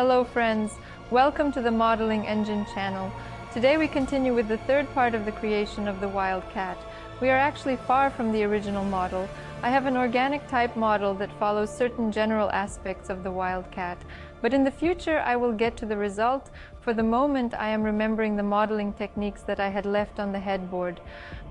Hello friends, welcome to the Modeling Engine channel. Today we continue with the third part of the creation of the Wildcat. We are actually far from the original model. I have an organic type model that follows certain general aspects of the Wildcat, but in the future I will get to the result. For the moment I am remembering the modeling techniques that I had left on the headboard.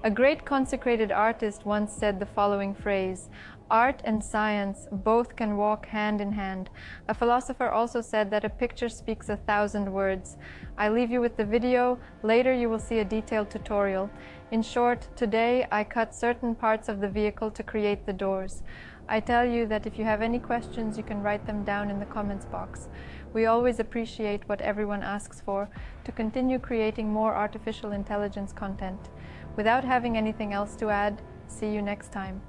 A great consecrated artist once said the following phrase, Art and science both can walk hand in hand. A philosopher also said that a picture speaks a thousand words. I leave you with the video. Later you will see a detailed tutorial. In short, today I cut certain parts of the vehicle to create the doors. I tell you that if you have any questions, you can write them down in the comments box. We always appreciate what everyone asks for to continue creating more artificial intelligence content. Without having anything else to add, see you next time.